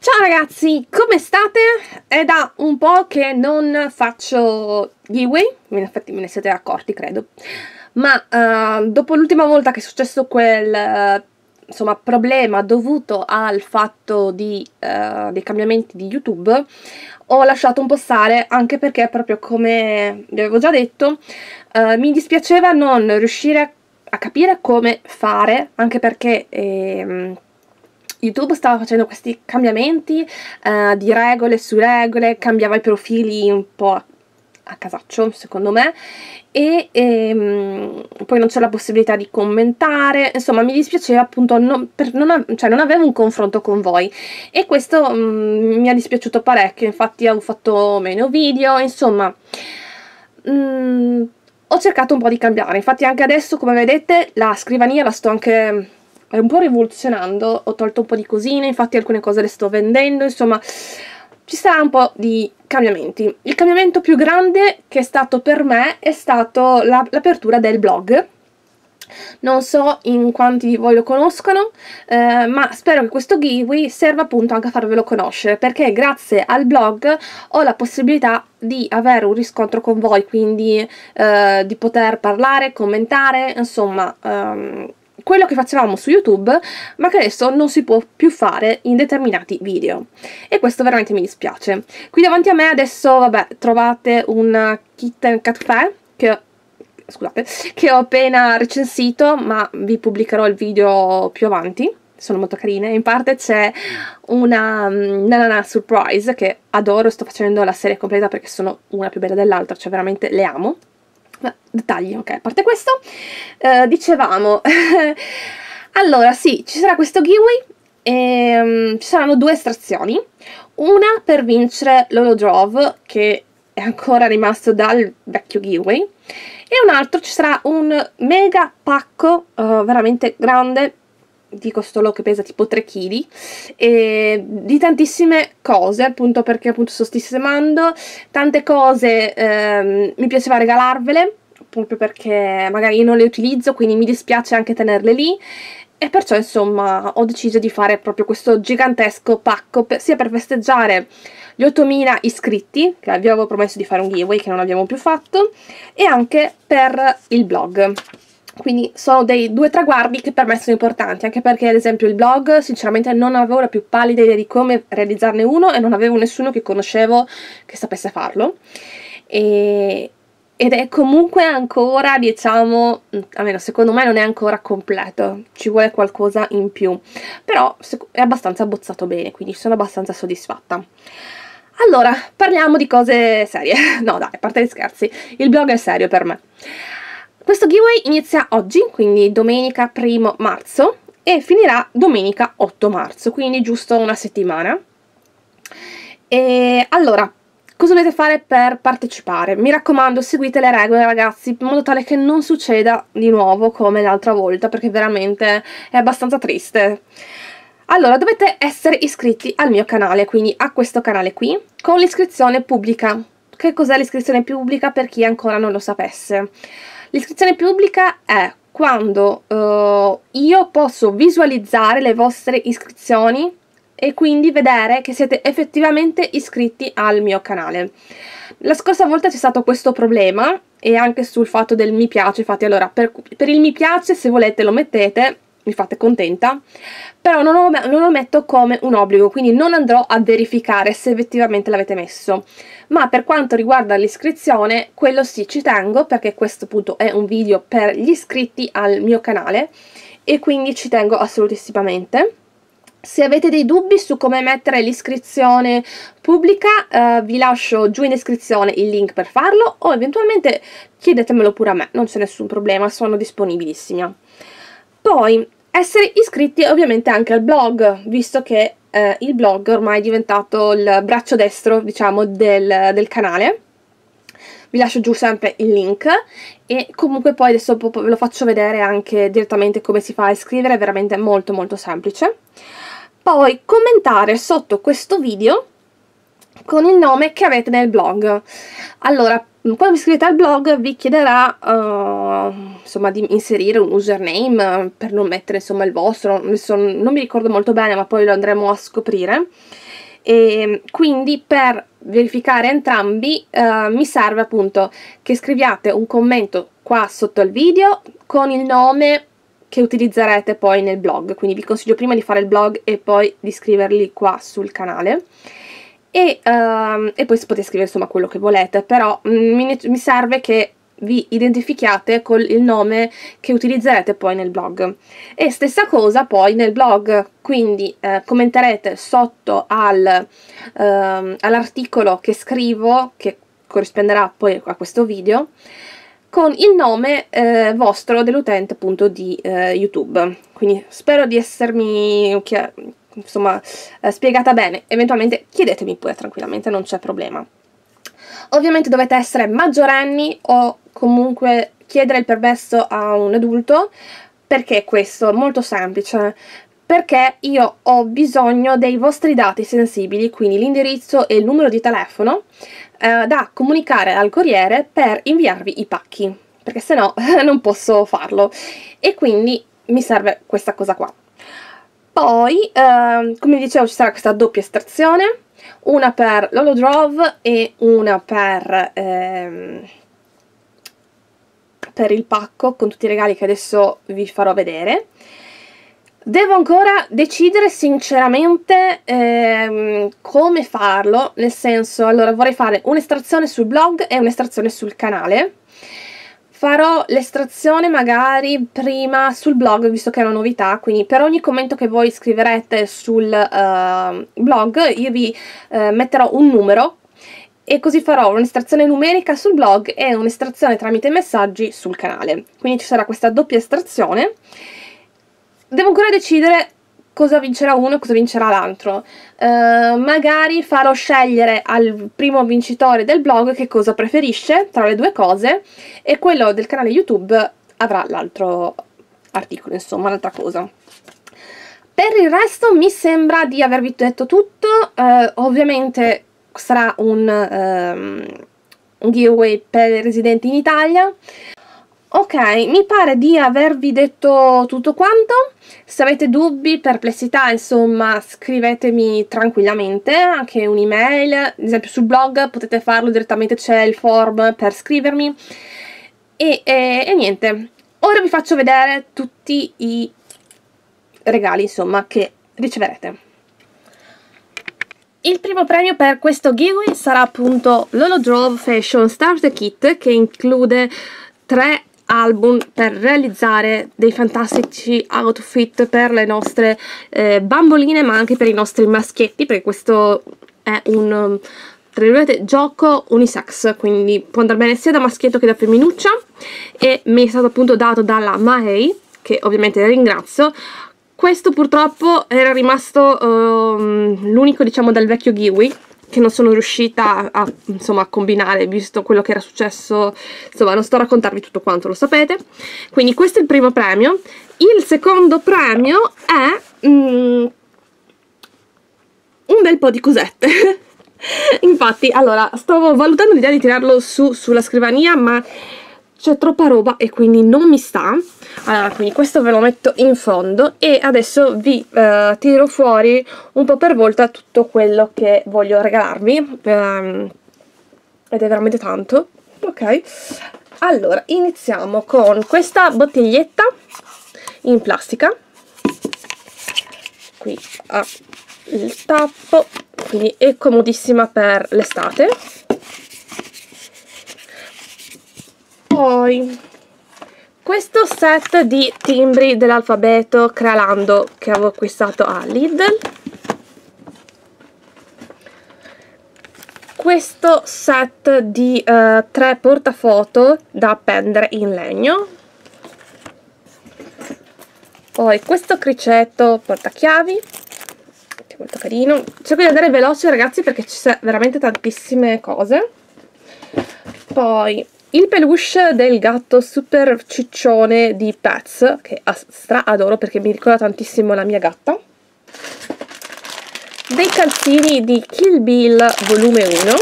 Ciao ragazzi, come state? È da un po' che non faccio giveaway, in effetti me ne siete accorti credo, ma uh, dopo l'ultima volta che è successo quel uh, insomma, problema dovuto al fatto di, uh, dei cambiamenti di YouTube, ho lasciato un po' stare anche perché proprio come vi avevo già detto mi dispiaceva non riuscire a capire come fare, anche perché... Eh, YouTube stava facendo questi cambiamenti uh, di regole su regole, cambiava i profili un po' a casaccio secondo me e, e ehm, poi non c'è la possibilità di commentare. Insomma mi dispiaceva appunto non, non, cioè non avevo un confronto con voi. E questo um, mi ha dispiaciuto parecchio infatti ho fatto meno video insomma um, ho cercato un po' di cambiare. Infatti anche adesso come vedete la scrivania la sto anche un po' rivoluzionando, ho tolto un po' di cosine, infatti alcune cose le sto vendendo, insomma ci sarà un po' di cambiamenti. Il cambiamento più grande che è stato per me è stato l'apertura la, del blog. Non so in quanti di voi lo conoscono, eh, ma spero che questo giveaway serva appunto anche a farvelo conoscere, perché grazie al blog ho la possibilità di avere un riscontro con voi, quindi eh, di poter parlare, commentare, insomma, ehm, quello che facevamo su YouTube, ma che adesso non si può più fare in determinati video. E questo veramente mi dispiace. Qui davanti a me adesso, vabbè, trovate un Kitten Caffè che scusate, che ho appena recensito, ma vi pubblicherò il video più avanti. Sono molto carine. In parte c'è una um, Nanana Surprise che adoro, sto facendo la serie completa perché sono una più bella dell'altra, cioè veramente le amo dettagli, ok, a parte questo, eh, dicevamo, allora sì, ci sarà questo giveaway, e, um, ci saranno due estrazioni, una per vincere l'Holodrove, che è ancora rimasto dal vecchio giveaway, e un altro ci sarà un mega pacco uh, veramente grande di costolo che pesa tipo 3 kg e di tantissime cose appunto perché appunto sto sistemando. Tante cose ehm, mi piaceva regalarvele proprio perché magari non le utilizzo quindi mi dispiace anche tenerle lì. E perciò insomma ho deciso di fare proprio questo gigantesco pacco per, sia per festeggiare gli 8000 iscritti che vi avevo promesso di fare un giveaway che non abbiamo più fatto e anche per il blog quindi sono dei due traguardi che per me sono importanti, anche perché ad esempio il blog sinceramente non avevo la più pallida idea di come realizzarne uno e non avevo nessuno che conoscevo che sapesse farlo. E, ed è comunque ancora, diciamo, almeno secondo me non è ancora completo, ci vuole qualcosa in più, però è abbastanza abbozzato bene, quindi sono abbastanza soddisfatta. Allora, parliamo di cose serie. No dai, a parte gli scherzi, il blog è serio per me. Questo giveaway inizia oggi, quindi domenica 1 marzo, e finirà domenica 8 marzo, quindi giusto una settimana. E allora, cosa dovete fare per partecipare? Mi raccomando, seguite le regole ragazzi, in modo tale che non succeda di nuovo come l'altra volta, perché veramente è abbastanza triste. Allora, dovete essere iscritti al mio canale, quindi a questo canale qui, con l'iscrizione pubblica. Che cos'è l'iscrizione pubblica per chi ancora non lo sapesse? L'iscrizione pubblica è quando uh, io posso visualizzare le vostre iscrizioni e quindi vedere che siete effettivamente iscritti al mio canale. La scorsa volta c'è stato questo problema e anche sul fatto del mi piace, infatti allora per, per il mi piace se volete lo mettete, mi fate contenta, però non lo, non lo metto come un obbligo, quindi non andrò a verificare se effettivamente l'avete messo. Ma per quanto riguarda l'iscrizione, quello sì ci tengo, perché questo appunto è un video per gli iscritti al mio canale, e quindi ci tengo assolutissimamente. Se avete dei dubbi su come mettere l'iscrizione pubblica, eh, vi lascio giù in descrizione il link per farlo o eventualmente chiedetemelo pure a me, non c'è nessun problema, sono disponibilissima. Poi, essere iscritti ovviamente anche al blog, visto che eh, il blog ormai è diventato il braccio destro, diciamo, del, del canale. Vi lascio giù sempre il link e comunque poi adesso ve lo faccio vedere anche direttamente come si fa a iscrivere, è veramente molto molto semplice. Poi commentare sotto questo video con il nome che avete nel blog. Allora, quando vi iscrivete al blog vi chiederà uh, insomma di inserire un username per non mettere insomma il vostro, non mi ricordo molto bene ma poi lo andremo a scoprire. E quindi per verificare entrambi eh, mi serve appunto che scriviate un commento qua sotto il video con il nome che utilizzerete poi nel blog, quindi vi consiglio prima di fare il blog e poi di scriverli qua sul canale. E, uh, e poi potete scrivere insomma quello che volete, però mm, mi, mi serve che vi identifichiate con il nome che utilizzerete poi nel blog. E stessa cosa poi nel blog, quindi eh, commenterete sotto al, eh, all'articolo che scrivo, che corrisponderà poi a questo video, con il nome eh, vostro dell'utente appunto di eh, YouTube. Quindi spero di essermi insomma eh, spiegata bene. Eventualmente chiedetemi pure tranquillamente, non c'è problema. Ovviamente dovete essere maggiorenni o comunque chiedere il permesso a un adulto. Perché questo? Molto semplice. Perché io ho bisogno dei vostri dati sensibili, quindi l'indirizzo e il numero di telefono, eh, da comunicare al corriere per inviarvi i pacchi. Perché se no non posso farlo. E quindi mi serve questa cosa qua. Poi, eh, come dicevo, ci sarà questa doppia estrazione una per l'Holodrove e una per, ehm, per il pacco con tutti i regali che adesso vi farò vedere. Devo ancora decidere sinceramente ehm, come farlo, nel senso, allora vorrei fare un'estrazione sul blog e un'estrazione sul canale farò l'estrazione magari prima sul blog visto che è una novità quindi per ogni commento che voi scriverete sul uh, blog io vi uh, metterò un numero e così farò un'estrazione numerica sul blog e un'estrazione tramite messaggi sul canale. Quindi ci sarà questa doppia estrazione. Devo ancora decidere cosa vincerà uno e cosa vincerà l'altro. Uh, magari farò scegliere al primo vincitore del blog che cosa preferisce tra le due cose e quello del canale YouTube avrà l'altro articolo, insomma, l'altra cosa. Per il resto mi sembra di avervi detto tutto, uh, ovviamente sarà un, um, un giveaway per i residenti in Italia. Ok, mi pare di avervi detto tutto quanto, se avete dubbi, perplessità, insomma, scrivetemi tranquillamente, anche un'email, ad esempio sul blog potete farlo direttamente, c'è il form per scrivermi, e, e, e niente, ora vi faccio vedere tutti i regali, insomma, che riceverete. Il primo premio per questo giveaway sarà appunto l'Holodrove Fashion Starter Kit che include tre album per realizzare dei fantastici outfit per le nostre eh, bamboline ma anche per i nostri maschietti perché questo è un tra virgolette gioco unisex. Quindi può andare bene sia da maschietto che da femminuccia. E mi è stato appunto dato dalla Mahei che ovviamente ringrazio. Questo purtroppo era rimasto um, l'unico diciamo dal vecchio Giwi che non sono riuscita a, insomma, a combinare visto quello che era successo. Insomma non sto a raccontarvi tutto quanto lo sapete. Quindi questo è il primo premio. Il secondo premio è mm, un bel po' di cosette. Infatti allora stavo valutando l'idea di tirarlo su sulla scrivania ma c'è troppa roba e quindi non mi sta. Allora quindi questo ve lo metto in fondo e adesso vi eh, tiro fuori un po' per volta tutto quello che voglio regalarvi. Ehm, ed è veramente tanto. Ok. Allora iniziamo con questa bottiglietta in plastica. Qui ha il tappo. Quindi è comodissima per l'estate poi questo set di timbri dell'alfabeto Crealando che avevo acquistato a Lidl. Questo set di uh, tre portafoto da appendere in legno. Poi questo cricetto portachiavi che è molto carino. Cerco di andare veloce ragazzi perché ci sono veramente tantissime cose. Poi il peluche del gatto super ciccione di Pets, che stra adoro perché mi ricorda tantissimo la mia gatta. Dei calzini di Kill Bill volume 1.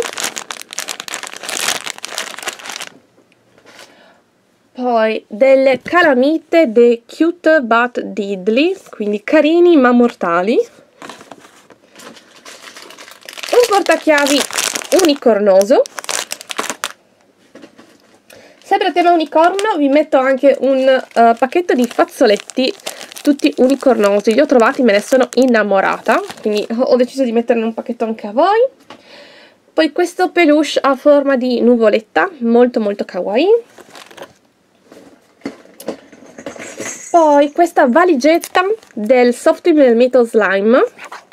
Poi delle calamite dei Cute But Diddly, quindi carini ma mortali. portachiavi unicornoso sempre a tema unicorno vi metto anche un uh, pacchetto di fazzoletti tutti unicornosi. Li ho trovati me ne sono innamorata quindi ho deciso di metterne un pacchetto anche a voi. Poi questo peluche a forma di nuvoletta molto molto kawaii. Poi questa valigetta del Soft Metal Slime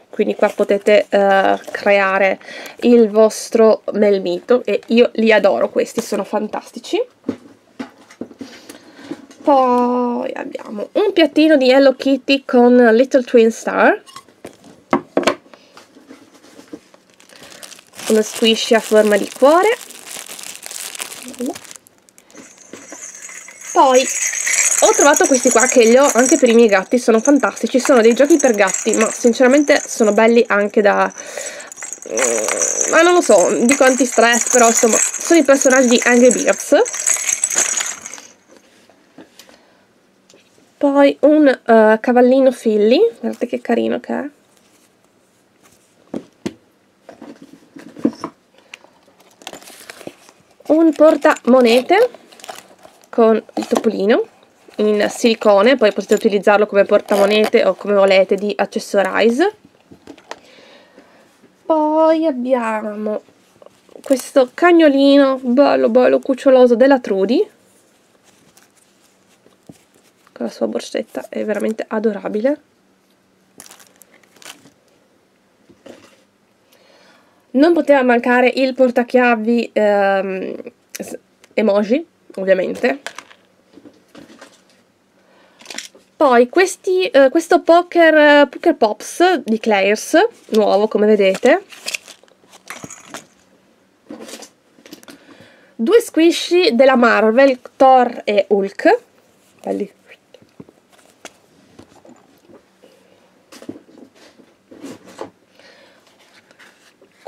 quindi qua potete uh, creare il vostro melmito e io li adoro questi, sono fantastici poi abbiamo un piattino di Hello Kitty con Little Twin Star uno squishy a forma di cuore poi ho trovato questi qua che li ho anche per i miei gatti, sono fantastici, sono dei giochi per gatti, ma sinceramente sono belli anche da... Mm, ma non lo so, dico anti-stress, però insomma, sono i personaggi di Angry Birds. Poi un uh, cavallino Philly, guardate che carino che è. Un portamonete con il topolino in silicone, poi potete utilizzarlo come portamonete o come volete di accessorize. Poi abbiamo questo cagnolino bello bello cuccioloso della Trudy la sua borsetta, è veramente adorabile. Non poteva mancare il portachiavi ehm, emoji, ovviamente, poi questi, uh, questo poker, poker Pops di Claire's, nuovo come vedete. Due squishy della Marvel, Thor e Hulk. Belli.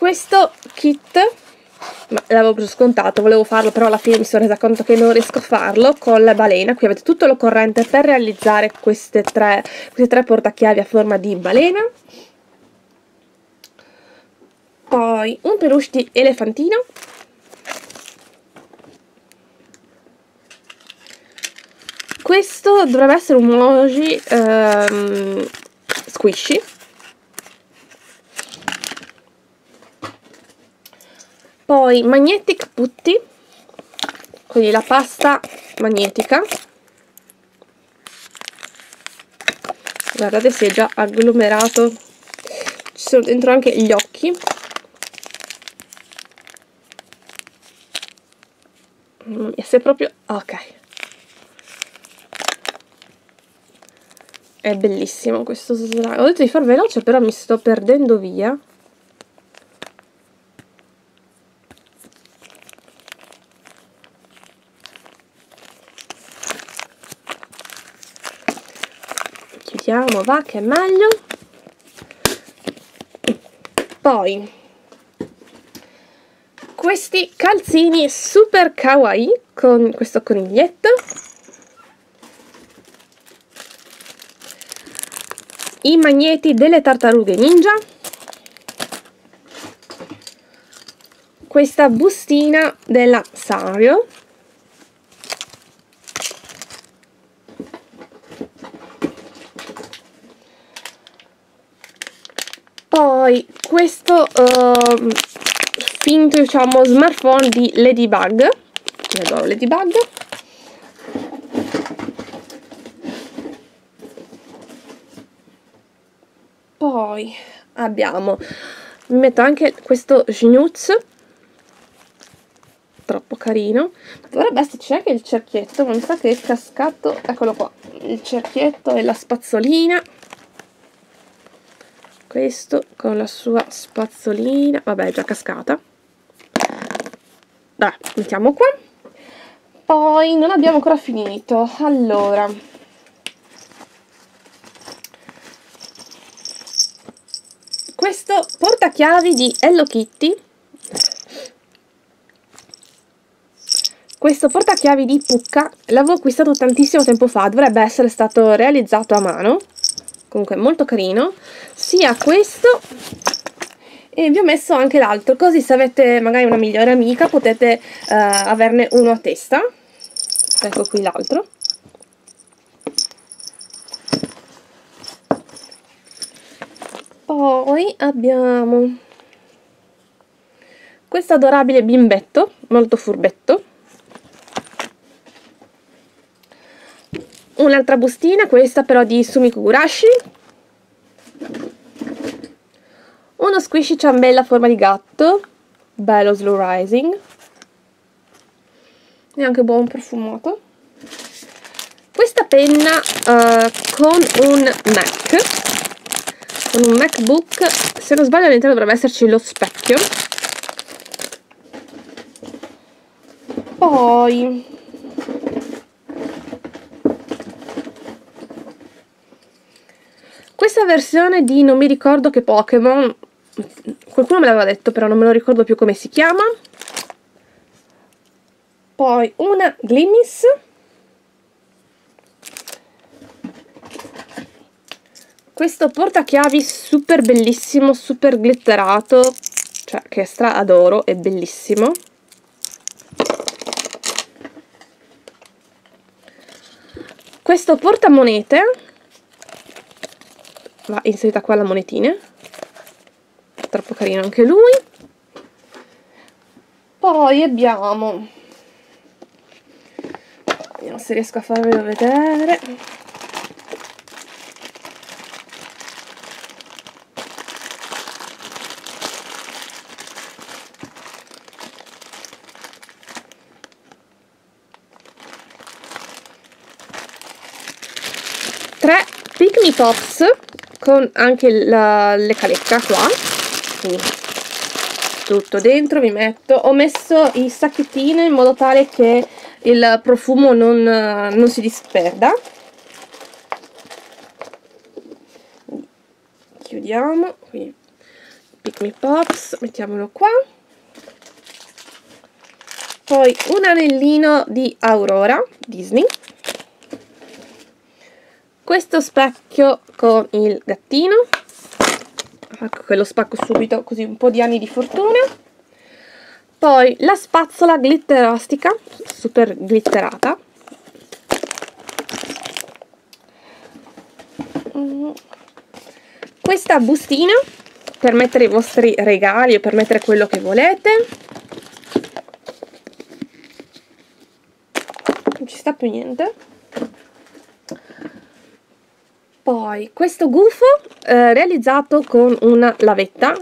Questo kit ma l'avevo preso scontato, volevo farlo però alla fine mi sono resa conto che non riesco a farlo con la balena, qui avete tutto l'occorrente per realizzare queste tre, queste tre portachiavi a forma di balena. Poi un peluche di elefantino. Questo dovrebbe essere un emoji um, squishy poi magnetic putty quindi la pasta magnetica. Guardate si è già agglomerato. Ci sono dentro anche gli occhi. E se proprio ok. È bellissimo questo slime ho detto di far veloce però mi sto perdendo via mettiamo va che è meglio. Poi questi calzini super kawaii con questo coniglietto. I magneti delle tartarughe ninja. Questa bustina della Sanrio poi questo uh, finto diciamo smartphone di Ladybug. Io adoro Ladybug. Poi abbiamo mi metto anche questo Schnutz troppo carino. Dovrebbe esserci anche il cerchietto ma mi sa che è cascato eccolo qua. Il cerchietto e la spazzolina questo con la sua spazzolina. Vabbè è già cascata. Dai, mettiamo qua. Poi non abbiamo ancora finito. Allora. Questo portachiavi di Hello Kitty. Questo portachiavi di Pucca l'avevo acquistato tantissimo tempo fa. Dovrebbe essere stato realizzato a mano comunque molto carino. Sia questo e vi ho messo anche l'altro così se avete magari una migliore amica potete eh, averne uno a testa. Ecco qui l'altro. Poi abbiamo questo adorabile bimbetto molto furbetto un'altra bustina questa però di Sumiko Gurashi uno squishy ciambella a forma di gatto. Bello slow rising. E anche buon profumato. Questa penna uh, con un Mac. Con un MacBook se non sbaglio all'interno dovrebbe esserci lo specchio. Poi questa versione di non mi ricordo che Pokémon qualcuno me l'aveva detto però non me lo ricordo più come si chiama poi una Glimis questo portachiavi super bellissimo, super glitterato, cioè che stra adoro, è bellissimo. Questo portamonete, va inserita qua la monetine, troppo carino anche lui. Poi abbiamo, vediamo se riesco a farvelo vedere, tre Picmi Pops con anche la, le calecca qua. Quindi tutto dentro vi metto. Ho messo i sacchettini in modo tale che il profumo non, non si disperda. Chiudiamo quindi Pick Pops mettiamolo qua. Poi un anellino di Aurora Disney questo specchio con il gattino. Ecco che lo spacco subito così un po' di anni di fortuna. Poi la spazzola glitterostica super glitterata. Questa bustina per mettere i vostri regali o per mettere quello che volete. Non ci sta più niente poi questo gufo eh, realizzato con una lavetta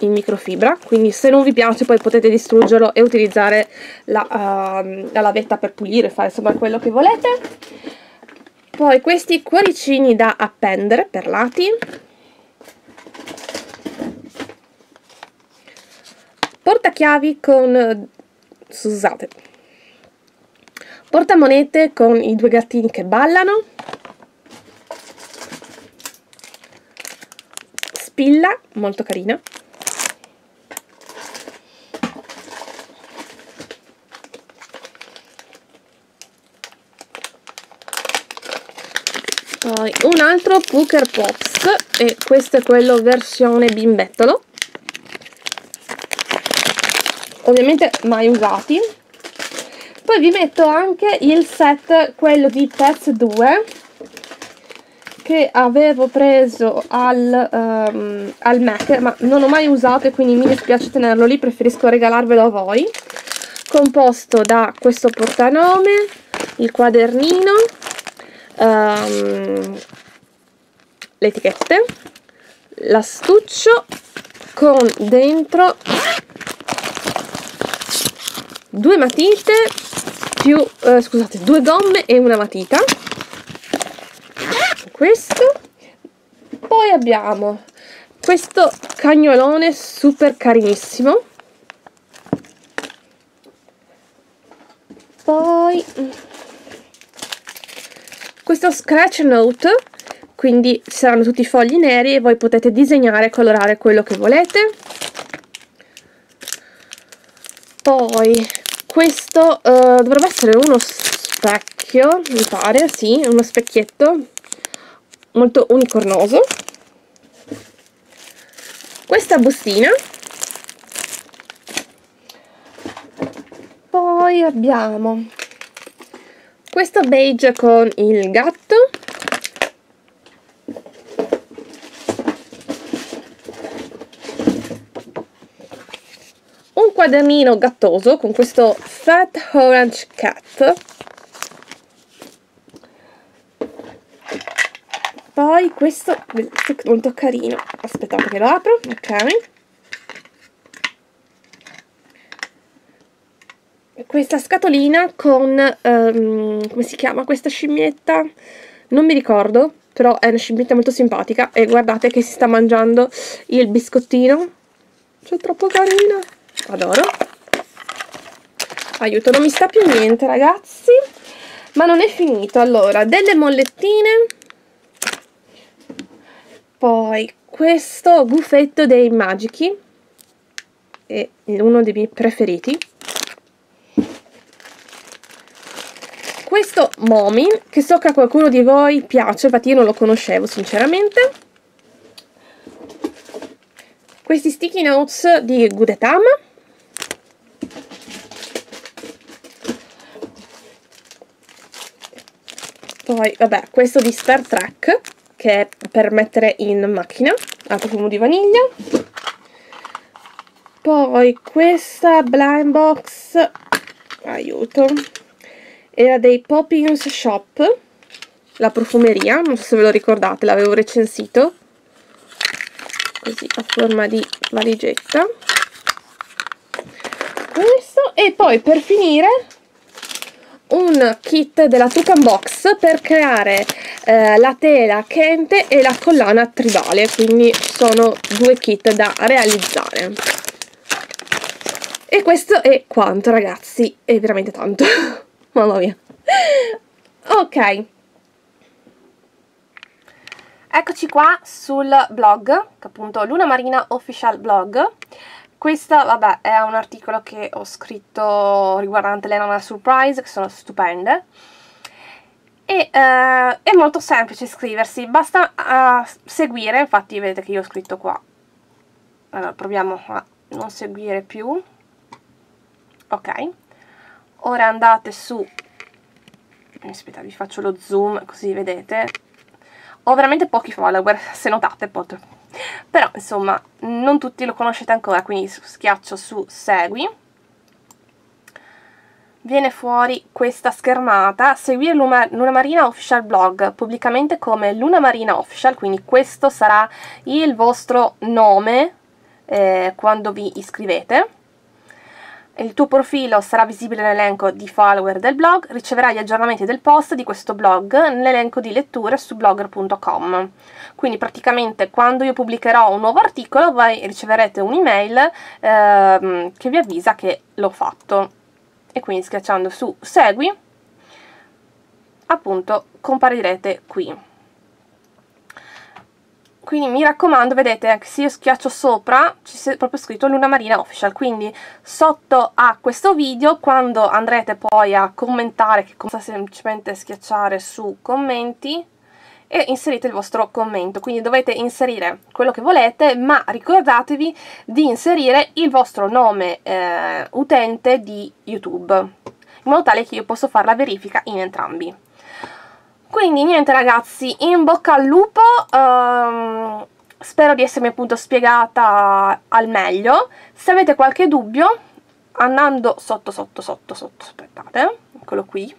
in microfibra quindi se non vi piace poi potete distruggerlo e utilizzare la, uh, la lavetta per pulire fare insomma quello che volete. Poi questi cuoricini da appendere perlati portachiavi con scusate portamonete con i due gattini che ballano spilla molto carina. Poi un altro Pooker Pops e questo è quello versione bimbettolo. Ovviamente mai usati. Poi vi metto anche il set quello di Pets 2 che avevo preso al, um, al Mac ma non ho mai usato e quindi mi dispiace tenerlo lì preferisco regalarvelo a voi. Composto da questo portanome il quadernino um, le etichette l'astuccio con dentro due matite più eh, scusate due gomme e una matita questo. Poi abbiamo questo cagnolone super carinissimo. Poi questo scratch note. Quindi ci saranno tutti i fogli neri e voi potete disegnare e colorare quello che volete. Poi questo uh, dovrebbe essere uno specchio mi pare, sì, uno specchietto molto unicornoso. Questa bustina. Poi abbiamo questo beige con il gatto. Un quadernino gattoso con questo Fat Orange Cat poi questo, molto carino. Aspettate che lo apro ok. Questa scatolina con um, come si chiama questa scimmietta? Non mi ricordo però è una scimmietta molto simpatica e guardate che si sta mangiando il biscottino. C'è troppo carina adoro. Aiuto non mi sta più niente ragazzi. Ma non è finito. Allora delle mollettine poi questo buffetto dei magici è uno dei miei preferiti questo Momin, che so che a qualcuno di voi piace, infatti io non lo conoscevo sinceramente. Questi sticky notes di Gudetama. Poi, vabbè, questo di Star Trek, che è per mettere in macchina, a profumo di vaniglia. Poi questa blind box, aiuto, era dei Poppins Shop la profumeria, non so se ve lo ricordate, l'avevo recensito così a forma di valigetta questo e poi per finire un kit della Tucan Box per creare eh, la tela Kente e la collana tribale quindi sono due kit da realizzare. E questo è quanto ragazzi, è veramente tanto. Mamma mia. Ok. Eccoci qua sul blog che appunto Luna Marina Official Blog. Questo vabbè è un articolo che ho scritto riguardante le Nana Surprise che sono stupende e eh, è molto semplice iscriversi basta uh, seguire infatti vedete che io ho scritto qua. Allora proviamo a non seguire più. Ok. Ora andate su. Aspetta vi faccio lo zoom così vedete. Ho veramente pochi follower se notate pot. Però insomma non tutti lo conoscete ancora quindi schiaccio su segui viene fuori questa schermata seguire Luna, Marina Official Blog pubblicamente come Luna Marina Official quindi questo sarà il vostro nome eh, quando vi iscrivete il tuo profilo sarà visibile nell'elenco di follower del blog, riceverai gli aggiornamenti del post di questo blog nell'elenco di letture su blogger.com. Quindi praticamente quando io pubblicherò un nuovo articolo voi riceverete un'email ehm, che vi avvisa che l'ho fatto. E quindi schiacciando su segui, appunto comparirete qui. Quindi mi raccomando vedete se io schiaccio sopra ci c'è proprio scritto Luna Marina Official. Quindi sotto a questo video quando andrete poi a commentare che basta semplicemente schiacciare su commenti e inserite il vostro commento. Quindi dovete inserire quello che volete ma ricordatevi di inserire il vostro nome eh, utente di youtube in modo tale che io possa fare la verifica in entrambi. Quindi niente ragazzi, in bocca al lupo, um, spero di essermi appunto spiegata al meglio, se avete qualche dubbio, andando sotto sotto sotto sotto, aspettate, eccolo qui,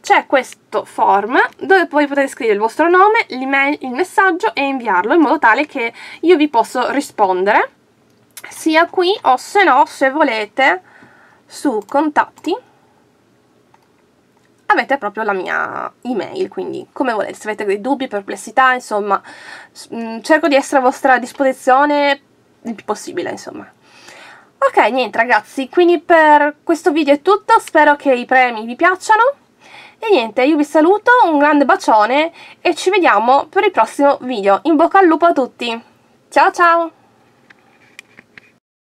c'è questo form dove poi potete scrivere il vostro nome, l'email, il messaggio e inviarlo in modo tale che io vi posso rispondere sia qui o se no se volete su contatti avete proprio la mia email, quindi come volete, se avete dei dubbi, perplessità, insomma, mm, cerco di essere a vostra disposizione il più possibile, insomma. Ok, niente ragazzi, quindi per questo video è tutto, spero che i premi vi piacciono. E niente, io vi saluto, un grande bacione e ci vediamo per il prossimo video. In bocca al lupo a tutti! Ciao ciao!